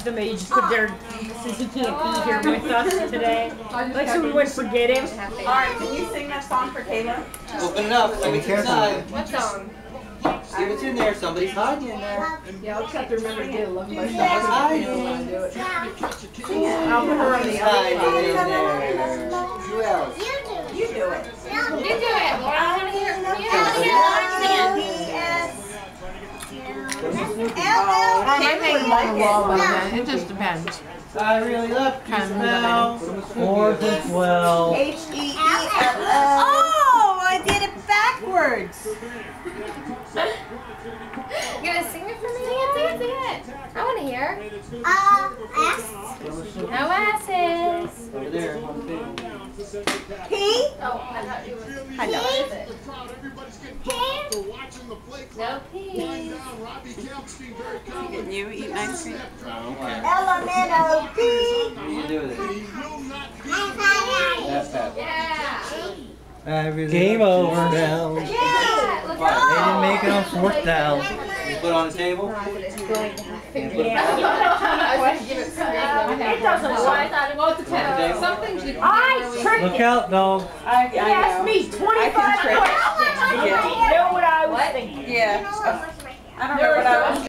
I thought maybe you just put there since he can't be here with us today. Like so we wouldn't forget him. Alright, can you sing that song for Kayla? Open it up. See what's inside. What song? See what's in there. Somebody's hiding in there. Yeah, I'll just have to remember to get a look at Somebody's hiding. I'll put her on the other hiding in side. there. Who else? You do it. You do it, Laura. I want to hear. You want to hear Laura sing. I Kayla think would on the wall by it. It just depends. I really love you Kind of smell. Fourth and twelve. H E E L L. Oh, I did it backwards. You gonna sing it for me? Sing it, sing it, sing it. I want to hear. Uh, no asses. Over there on the table. P. Oh, I thought you were. I know. No peas. Didn't you eat ice cream? Okay. L M N O P. What do you do with it? That's that. Yeah. I really Game over now. They Yeah. Look didn't make it on fourth down. You put it on the table? Um, it doesn't work. Some things you I tricked Look out, dog. I, He asked me 25 I can trick questions. it. He didn't know what I was thinking. Yeah. I don't know what I was